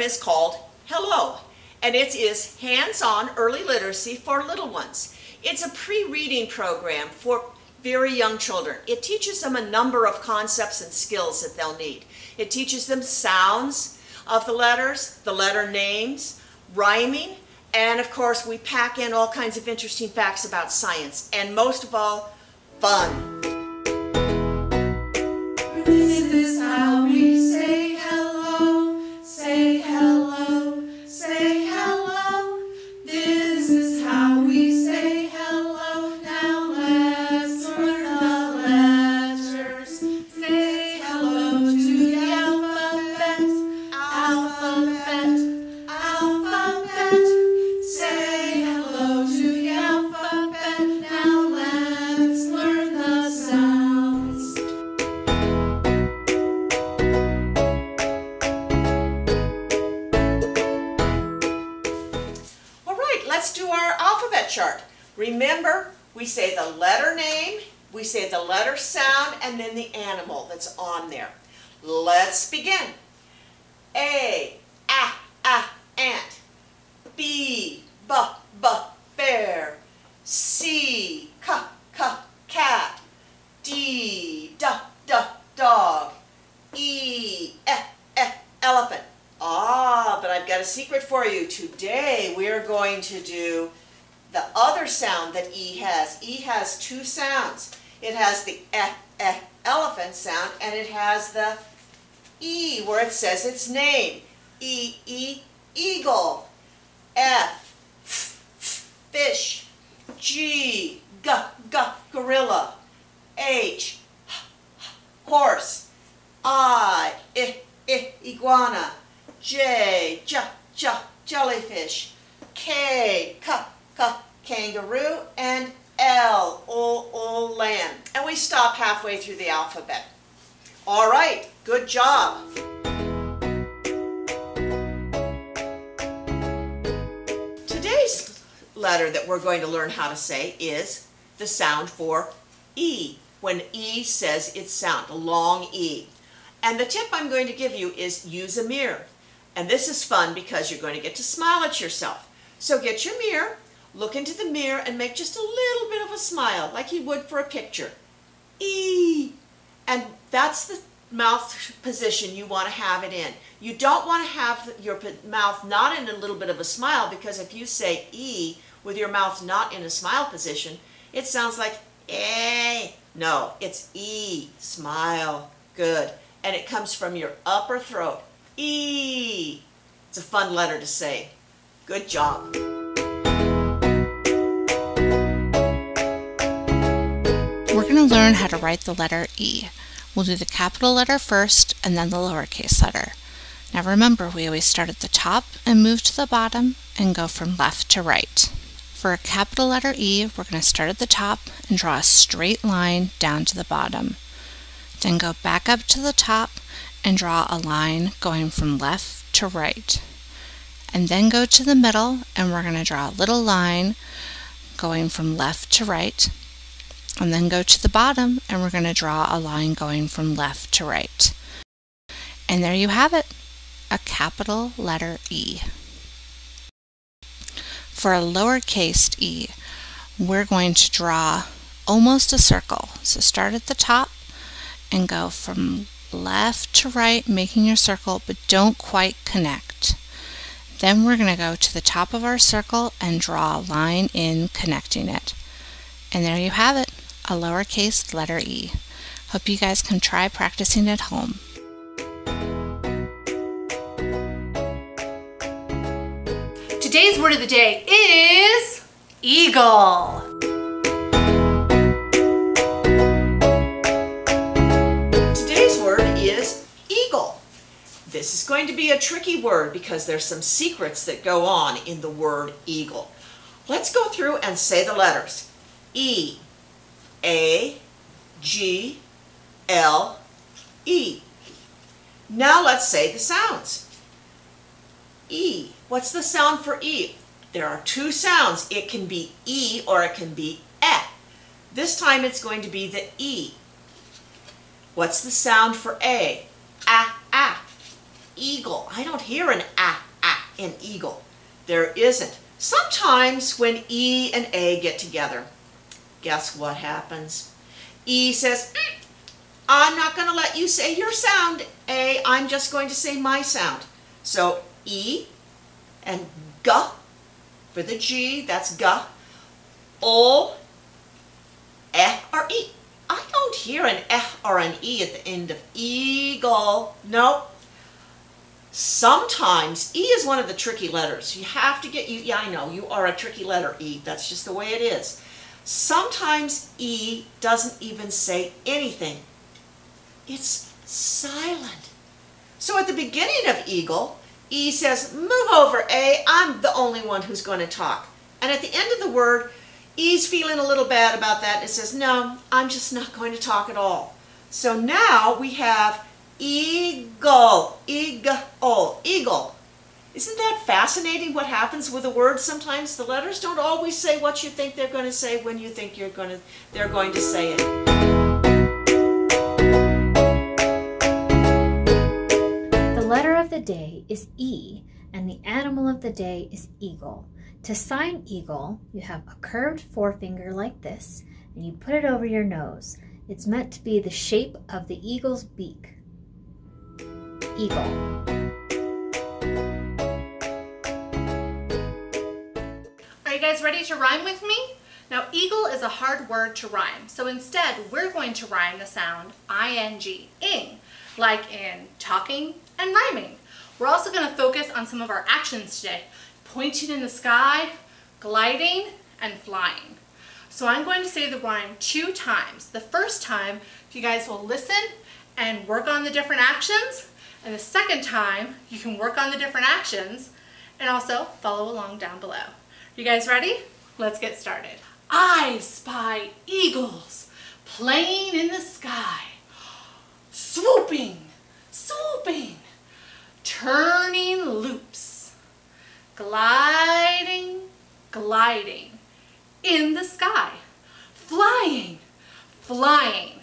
is called Hello, and it is hands-on early literacy for little ones. It's a pre-reading program for very young children. It teaches them a number of concepts and skills that they'll need. It teaches them sounds of the letters, the letter names, rhyming, and of course we pack in all kinds of interesting facts about science, and most of all, fun. Say the letter sound, and then the animal that's on there. Let's begin. A, a, a, ant. B, b, b, bear. C, c, c, cat. D, d, d, dog. E, e, e, elephant. Ah, but I've got a secret for you. Today we are going to do the other sound that E has. E has two sounds. It has the eh, eh, elephant sound and it has the E where it says its name. E, E, eagle. F, f, fish. G, g, g, gorilla. H, horse. I, I, I, iguana. J, j, j, jellyfish. K, k, k, kangaroo. And L, O, O, lamb. And we stop halfway through the alphabet. All right, good job. Today's letter that we're going to learn how to say is the sound for E, when E says its sound, a long E. And the tip I'm going to give you is use a mirror. And this is fun because you're going to get to smile at yourself. So get your mirror, look into the mirror and make just a little bit of a smile like you would for a picture. E. And that's the mouth position you want to have it in. You don't want to have your mouth not in a little bit of a smile because if you say E with your mouth not in a smile position, it sounds like eh. No, it's E. Smile. Good. And it comes from your upper throat. E. It's a fun letter to say. Good job. Learn how to write the letter E. We'll do the capital letter first and then the lowercase letter. Now remember, we always start at the top and move to the bottom and go from left to right. For a capital letter E, we're going to start at the top and draw a straight line down to the bottom. Then go back up to the top and draw a line going from left to right. And then go to the middle and we're going to draw a little line going from left to right and then go to the bottom and we're going to draw a line going from left to right. And there you have it, a capital letter E. For a lowercase e, we're going to draw almost a circle. So start at the top and go from left to right, making your circle, but don't quite connect. Then we're going to go to the top of our circle and draw a line in connecting it. And there you have it, a lowercase letter E. Hope you guys can try practicing at home. Today's word of the day is eagle. Today's word is eagle. This is going to be a tricky word because there's some secrets that go on in the word eagle. Let's go through and say the letters. E, A, G, L, E. Now let's say the sounds. E. What's the sound for E? There are two sounds. It can be E or it can be E. This time it's going to be the E. What's the sound for A? A, A. eagle. I don't hear an ah, ah in eagle. There isn't. Sometimes when E and A get together, guess what happens? E says, mm, I'm not going to let you say your sound, A. I'm just going to say my sound. So E and G for the G, that's G. O, E or E. I don't hear an E or an E at the end of eagle. No. Sometimes E is one of the tricky letters. You have to get you. Yeah, I know you are a tricky letter E. That's just the way it is. Sometimes E doesn't even say anything. It's silent. So at the beginning of eagle, E says, move over A, I'm the only one who's going to talk. And at the end of the word, E's feeling a little bad about that and it says, no, I'm just not going to talk at all. So now we have eagle, eagle, eagle. Isn't that fascinating what happens with a word sometimes? The letters don't always say what you think they're going to say when you think you're going to, they're going to say it. The letter of the day is E, and the animal of the day is eagle. To sign eagle, you have a curved forefinger like this, and you put it over your nose. It's meant to be the shape of the eagle's beak. Eagle. You guys ready to rhyme with me? Now, eagle is a hard word to rhyme, so instead we're going to rhyme the sound ing, ing, like in talking and rhyming. We're also going to focus on some of our actions today, pointing in the sky, gliding, and flying. So I'm going to say the rhyme two times. The first time, if you guys will listen and work on the different actions, and the second time, you can work on the different actions and also follow along down below. You guys ready? Let's get started. I spy eagles playing in the sky, swooping, swooping, turning loops gliding, gliding in the sky, flying, flying,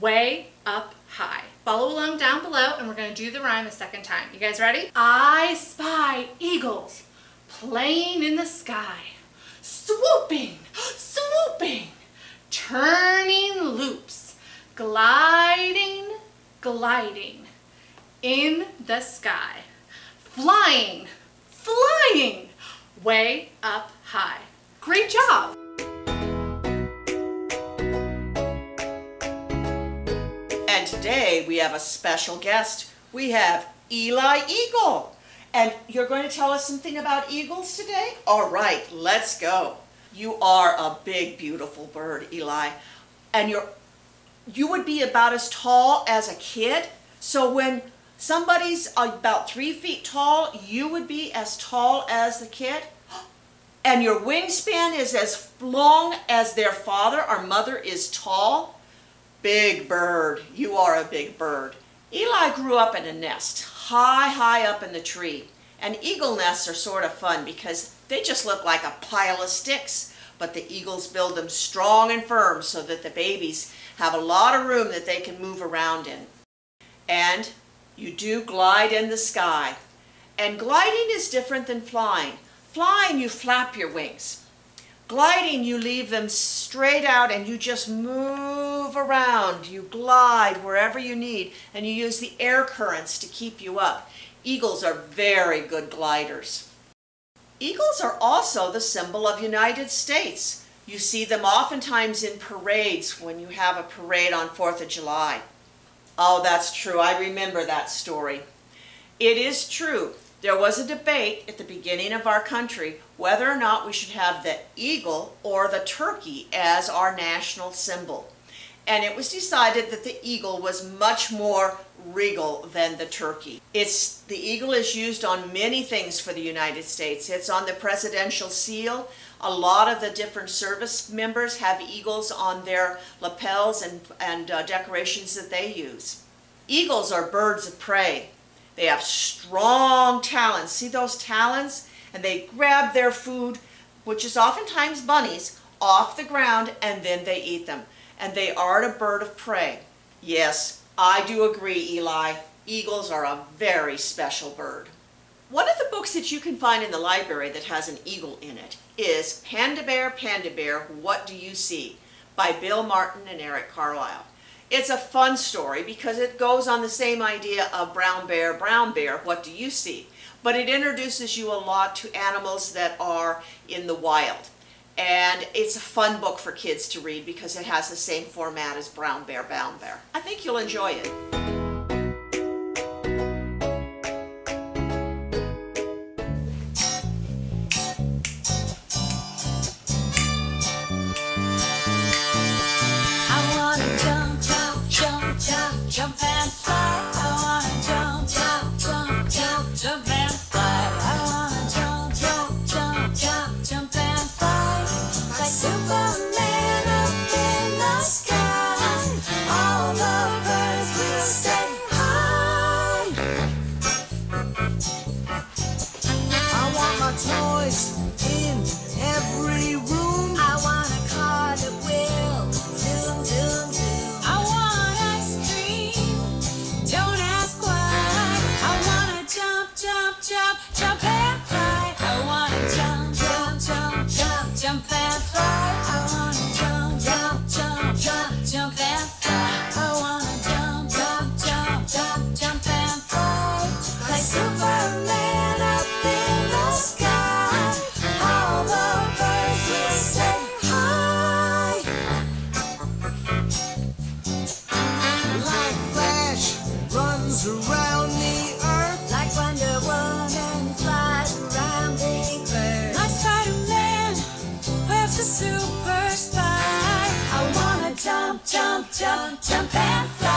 way up high. Follow along down below and we're to do the rhyme a second time. You guys ready? I spy eagles playing in the sky, swooping, swooping, turning loops, gliding, gliding in the sky, flying, flying way up high. Great job! And today we have a special guest. We have Eli Eagle. And you're going to tell us something about eagles today? All right, let's go. You are a big, beautiful bird, Eli. And you're you would be about as tall as a kid. So when somebody's about three feet tall, you would be as tall as the kid. And your wingspan is as long as their father or mother is tall. Big bird. You are a big bird. Eli grew up in a nest, high, high up in the tree. And eagle nests are sort of fun because they just look like a pile of sticks. But the eagles build them strong and firm so that the babies have a lot of room that they can move around in. And you do glide in the sky. And gliding is different than flying. Flying, you flap your wings. Gliding, you leave them straight out and you just move around. You glide wherever you need and you use the air currents to keep you up. Eagles are very good gliders. Eagles are also the symbol of United States. You see them oftentimes in parades when you have a parade on 4th of July. Oh, that's true. I remember that story. It is true. There was a debate at the beginning of our country whether or not we should have the eagle or the turkey as our national symbol. And it was decided that the eagle was much more regal than the turkey. It's the eagle is used on many things for the United States. It's on the presidential seal. A lot of the different service members have eagles on their lapels and, and uh, decorations that they use. Eagles are birds of prey. They have strong talons. See those talons? And they grab their food, which is oftentimes bunnies, off the ground and then they eat them. And they are a bird of prey. Yes, I do agree, Eli. Eagles are a very special bird. One of the books that you can find in the library that has an eagle in it is Panda Bear, Panda Bear, What Do You See? by Bill Martin and Eric Carle. It's a fun story because it goes on the same idea of brown bear, brown bear, what do you see? But it introduces you a lot to animals that are in the wild. And it's a fun book for kids to read because it has the same format as Brown Bear, Brown Bear. I think you'll enjoy it. Fly. Jump, jump, jump, jump and fly.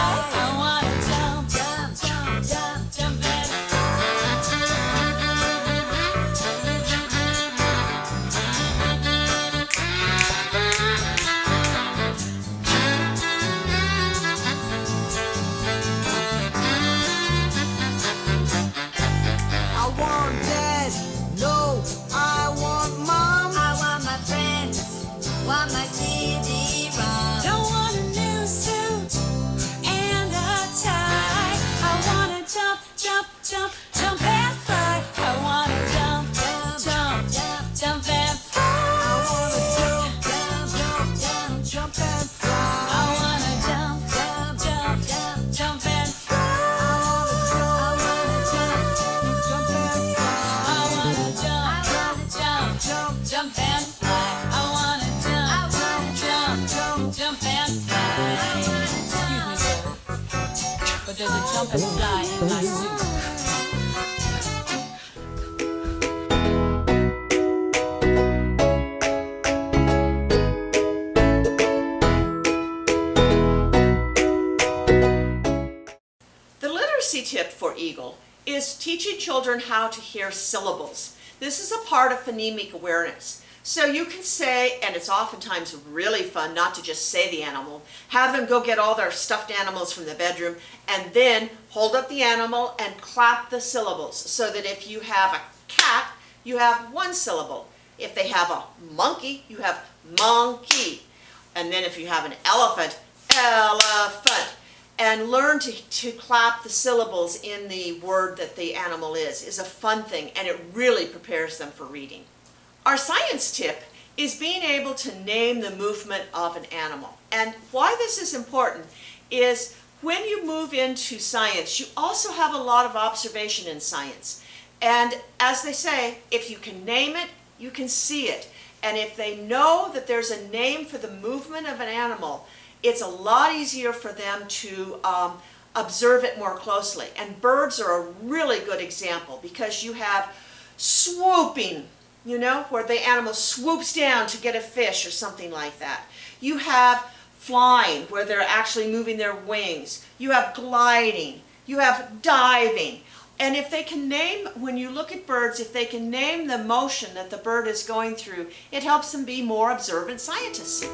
Jump and fly in my suit. The literacy tip for Eagle is teaching children how to hear syllables. This is a part of phonemic awareness. So you can say, and it's oftentimes really fun not to just say the animal, have them go get all their stuffed animals from the bedroom and then hold up the animal and clap the syllables so that if you have a cat, you have one syllable. If they have a monkey, you have monkey. And then if you have an elephant, elephant. And learn to, to clap the syllables in the word that the animal is, is a fun thing and it really prepares them for reading. Our science tip is being able to name the movement of an animal. And why this is important is when you move into science, you also have a lot of observation in science. And as they say, if you can name it, you can see it. And if they know that there's a name for the movement of an animal, it's a lot easier for them to um, observe it more closely. And birds are a really good example because you have swooping, you know, where the animal swoops down to get a fish or something like that. You have flying, where they're actually moving their wings. You have gliding. You have diving. And if they can name, when you look at birds, if they can name the motion that the bird is going through, it helps them be more observant scientists.